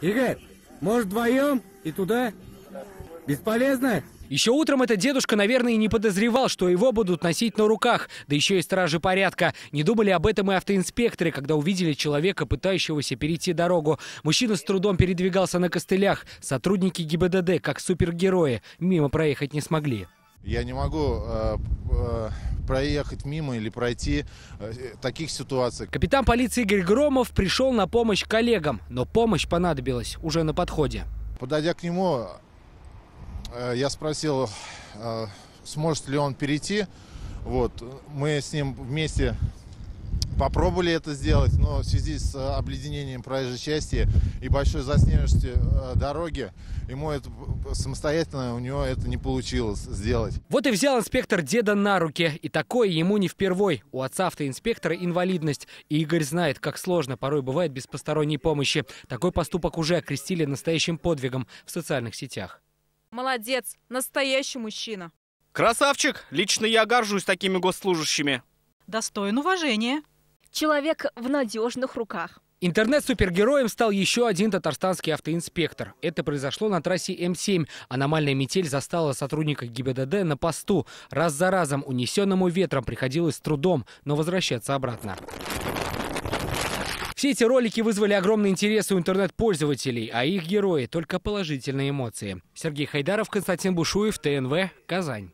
Игорь, может вдвоем и туда? Бесполезно? Еще утром этот дедушка, наверное, и не подозревал, что его будут носить на руках, да еще и стражи порядка. Не думали об этом и автоинспекторы, когда увидели человека, пытающегося перейти дорогу. Мужчина с трудом передвигался на костылях. Сотрудники ГИБДД, как супергерои, мимо проехать не смогли. Я не могу э, проехать мимо или пройти э, таких ситуаций. Капитан полиции Игорь Громов пришел на помощь коллегам, но помощь понадобилась уже на подходе. Подойдя к нему, э, я спросил, э, сможет ли он перейти. Вот, мы с ним вместе попробовали это сделать, но в связи с э, обледенением проезжей части и большой заснеженностью э, дороги, ему это самостоятельно у него это не получилось сделать. Вот и взял инспектор деда на руки. И такое ему не впервой. У отца автоинспектора инвалидность. И Игорь знает, как сложно порой бывает без посторонней помощи. Такой поступок уже окрестили настоящим подвигом в социальных сетях. Молодец, настоящий мужчина. Красавчик! Лично я горжусь такими госслужащими. Достоин уважения. Человек в надежных руках. Интернет-супергероем стал еще один татарстанский автоинспектор. Это произошло на трассе М7. Аномальная метель застала сотрудника ГИБДД на посту. Раз за разом унесенному ветром приходилось с трудом, но возвращаться обратно. Все эти ролики вызвали огромный интерес у интернет-пользователей, а их герои – только положительные эмоции. Сергей Хайдаров, Константин Бушуев, ТНВ, Казань.